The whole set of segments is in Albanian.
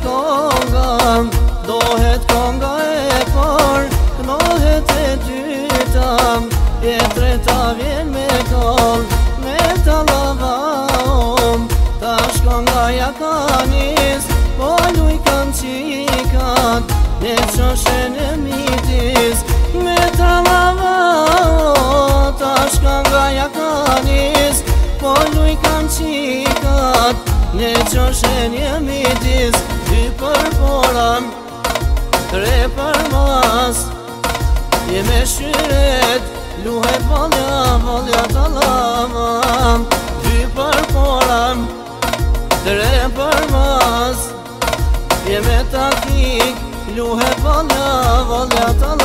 dohet konga dohet konga e por knohet e dyta e treta vjen me kon me ta lavam tash konga ja kanis po nuk kam çikat ne çoshen e mi Një që shenë një mitis Dy për poram Tre për mas Një me shyret Luhe valja, valja të lama Dy për poram Tre për mas Një me takik Luhe valja, valja të lama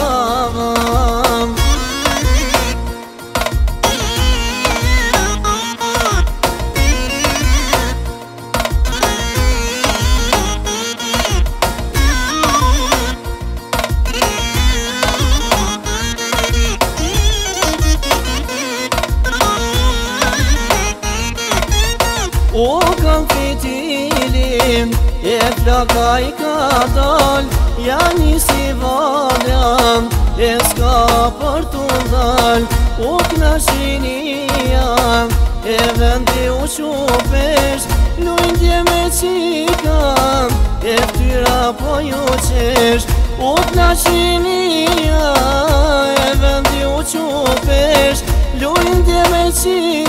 U kam fitilin, e plaka i ka dal, Ja njësi valjan, e s'ka për të u këna shini jam, e vendi u qupesh, në indje me qikam, e ftyra po ju qesh, u këna shini jam, e vendi u qupesh, në indje me qikam,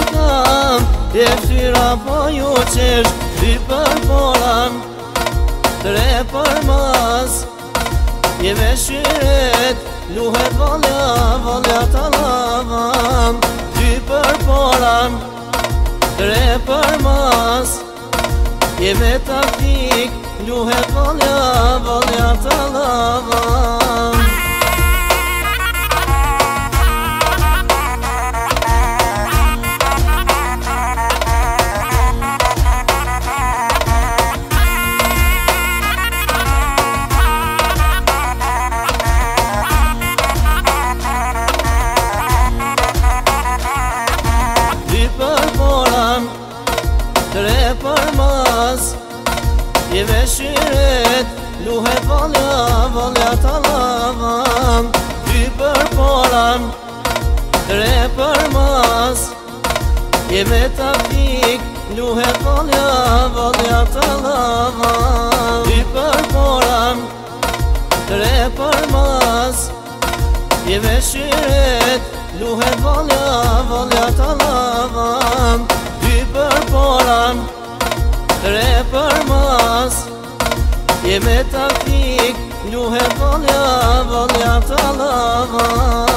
Dhe shira po ju qesh Dhe për poran, Tre për mas Një me shiret Luhet valja, valja të lavan Dhe për poran, Tre për mas Një me taktik Luhet valja, valja të veshët Luhet valja, valja lavan Dy për poran, tre për mas Je me të pik, luhet valja, valja lavan Dy për poran, tre për mas shiret, luhet valja, valja lavan Dy për poran, tre Je me ta fik, njuhe volja, volja të